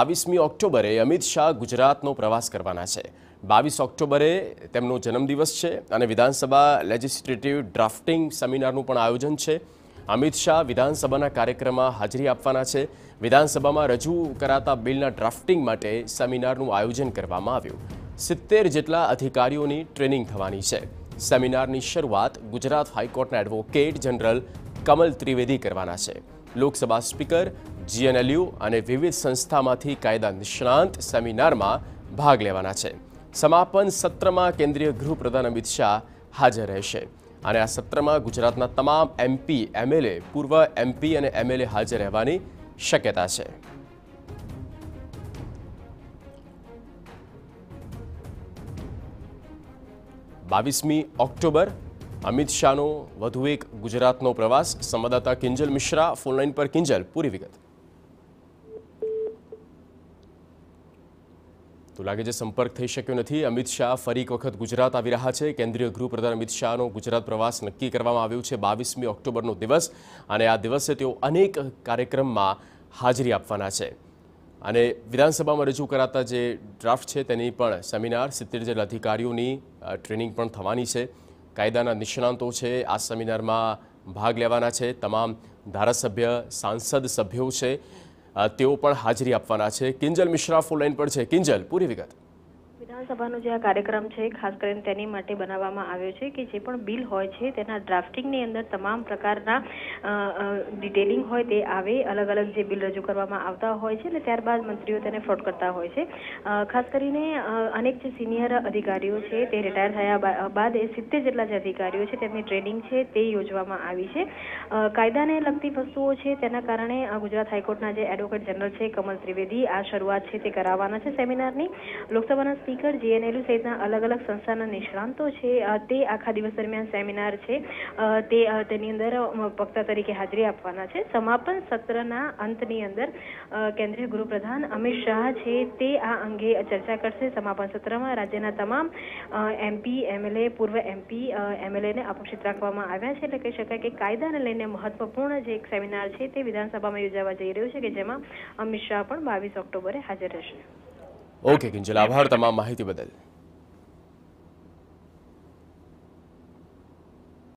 બાવીસમી ઓક્ટોબરે અમિત શાહ ગુજરાતનો પ્રવાસ કરવાના છે. બાવીસ ઓક્ટોબરે તેમનો જન્મદિવસ છે અને વિધાનસભા લેજિસ્લેટિવ ડ્રાફ્ટિંગ સેમિનારનું પણ આયોજન છે. અમિત શાહ વિધાનસભાના કાર્યક્રમમાં હાજરી આપવાના છે. વિધાનસભામાં રજૂ કરાતા બિલના ડ્રાફ્ટિંગ માટે સેમિનારનું આયોજન કરવામાં આવ્યું. સિત્તેર જેટલા અધિકારીઓની ટ્રેનિંગ થવાની છે. સેમિનારની શરૂઆત ગુજરાત હાઈકોર્ટના એડવોકેટ જનરલ કમલ ત્રિવેદી કરવાના છે. લોકસભા સ્પીકર જીએનએલયુ અને વિવિધ સંસ્થામાંથી કાયદા નિષ્ણાંત સેમિનારમાં ભાગ લેવાના છે. સમાપન સત્રમાં કેન્દ્રીય ગૃહપ્રધાન અમિત શાહ હાજર રહેશે. અને આ સત્રમાં ગુજરાતના તમામ એમપી એમએલએ પૂર્વ એમપી અને એમએલએ હાજર રહેવાની શક્યતા છે. બાવીસમી ઓક્ટોબર, અમિત શાહનો વધુ એક ગુજરાતનો પ્રવાસ. સંવાદદાતા કિંજલ મિશ્રા ફોનલાઈન પર કિંજલ, પૂરી વિગત. તો લાગે છે સંપર્ક થઈ શક્યો નથી. અમિત શાહ ફરી એક વખત ગુજરાત આવી રહ્યા છે. કેન્દ્રીય ગૃહપ્રધાન અમિત શાહનો ગુજરાત પ્રવાસ નક્કી કરવામાં આવ્યો છે બાવીસમી ઓક્ટોબરનો દિવસ અને આ દિવસે તેઓ અનેક કાર્યક્રમમાં હાજરી આપવાના છે. અને વિધાનસભામાં રજૂ કરાતા જે ડ્રાફ્ટ છે તેની પણ સેમિનાર સિત્તેર જેટલા અધિકારીઓની ટ્રેનિંગ પણ થવાની છે. કાયદાના નિષ્ણાંતો છે, આ સેમિનારમાં ભાગ લેવાના છે. તમામ ધારાસભ્ય, સાંસદ સભ્યો છે. તેઓ પણ હાજરી આપવાના છે. કિંજલ મિશ્રા ફોન લાઈન પર છે. કિંજલ પૂરી વિગત. વિધાનસભાનો જે આ કાર્યક્રમ છે, ખાસ કરીને તેની માટે બનાવવામાં આવ્યો છે કે જે પણ બિલ હોય છે, તેના ડ્રાફ્ટિંગની અંદર તમામ પ્રકારના ડિટેલિંગ હોય તે આવે અલગ અલગ જે બિલ રજૂ કરવામાં આવતા હોય છે અને ત્યારબાદ મંત્રીઓ તેને ફ્લોટ કરતા હોય છે. ખાસ કરીને અનેક જે સિનિયર અધિકારીઓ છે, તે રિટાયર થયા બાદ એ સિત્તેર જેટલા જે અધિકારીઓ છે, તેમની ટ્રેનિંગ છે, તે યોજવામાં આવી છે. કાયદાને લગતી વસ્તુઓ છે, તેના કારણે ગુજરાત હાઈકોર્ટના જે એડવોકેટ જનરલ છે, કમલ ત્રિવેદી, આ શરૂઆત છે તે કરાવવાના છે સેમિનારની. લોકસભાના સ્પીકર જીએનએલયુ સહિતના અલગ અલગ સંસ્થાના નિષ્ણાંતો છે. તે આખા દિવસ દરમિયાન સેમિનાર છે. તે તેની અંદર વક્તા તરીકે હાજરી આપવાના છે. સમાપન સત્રના અંતની અંદર કેન્દ્રીય ગૃહપ્રધાન અમિત શાહ છે તે આ અંગે ચર્ચા કરશે. સમાપન સત્રમાં રાજ્યના તમામ એમપી એમએલએ પૂર્વ એમપી એમએલએને અપક્ષિત રાખવામાં આવ્યા છે. એટલે કહી શકાય કે કાયદાને લઈને મહત્વપૂર્ણ જે એક સેમિનાર છે તે વિધાનસભામાં યોજાવા જઈ રહ્યું છે કે જેમાં અમિત શાહ પણ બાવીસ ઓક્ટોબરે હાજર રહેશે. ઓકે કિંજલ આભાર તમામ માહિતી બદલ.